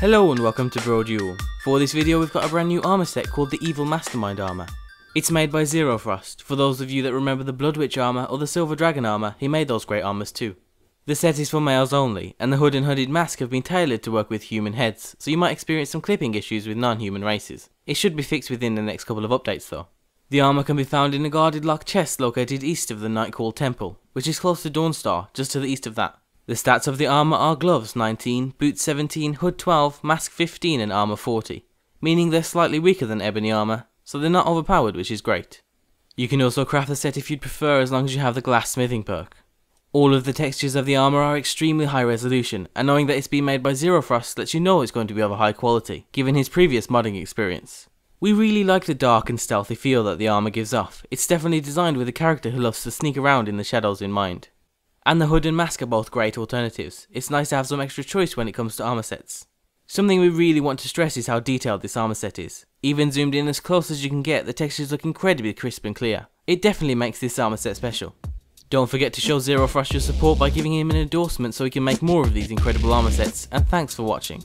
Hello and welcome to Brodual. For this video we've got a brand new armor set called the Evil Mastermind armor. It's made by Zero Frost. For those of you that remember the Blood Witch armor or the Silver Dragon armor, he made those great armors too. The set is for males only, and the hood and hooded mask have been tailored to work with human heads, so you might experience some clipping issues with non-human races. It should be fixed within the next couple of updates though. The armor can be found in a guarded lock chest located east of the Nightcall Temple, which is close to Dawnstar, just to the east of that. The stats of the armor are gloves 19, boots 17, hood 12, mask 15 and armor 40, meaning they're slightly weaker than ebony armor, so they're not overpowered which is great. You can also craft the set if you'd prefer as long as you have the glass smithing perk. All of the textures of the armor are extremely high resolution, and knowing that it's been made by Zero lets you know it's going to be of a high quality, given his previous modding experience. We really like the dark and stealthy feel that the armor gives off, it's definitely designed with a character who loves to sneak around in the shadows in mind. And the hood and mask are both great alternatives. It's nice to have some extra choice when it comes to armor sets. Something we really want to stress is how detailed this armor set is. Even zoomed in as close as you can get, the textures look incredibly crisp and clear. It definitely makes this armor set special. Don't forget to show Zero Frost your support by giving him an endorsement so he can make more of these incredible armor sets, and thanks for watching.